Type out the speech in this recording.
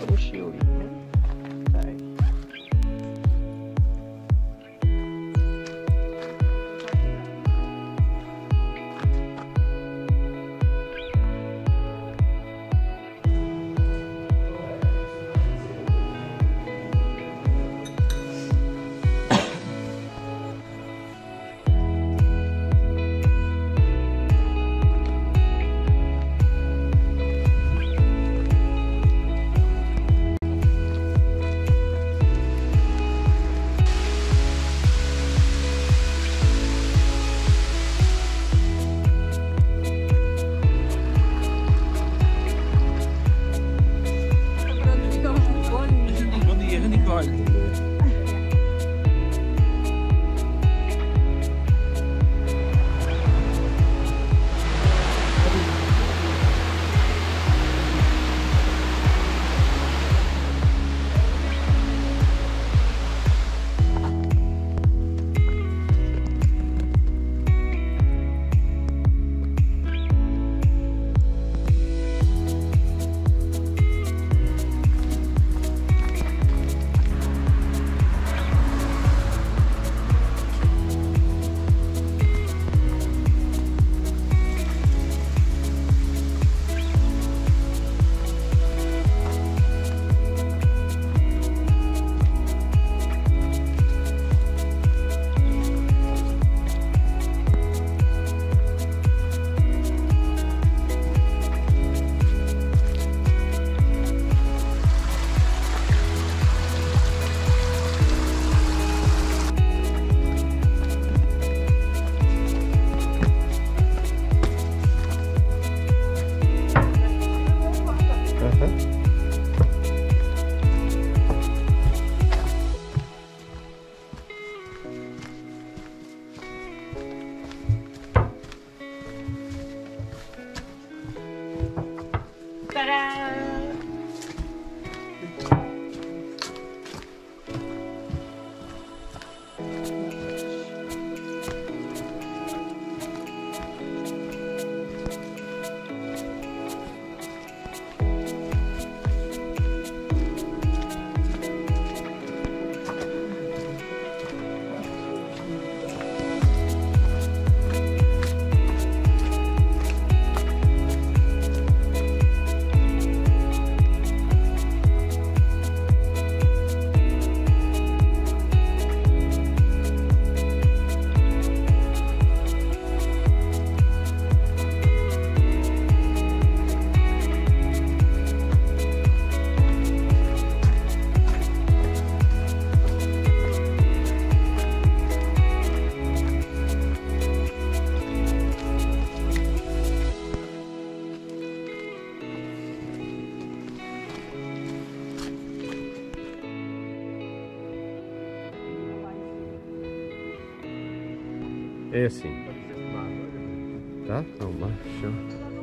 Terus. Bye. Huh? É assim. Tá? Então, baixo.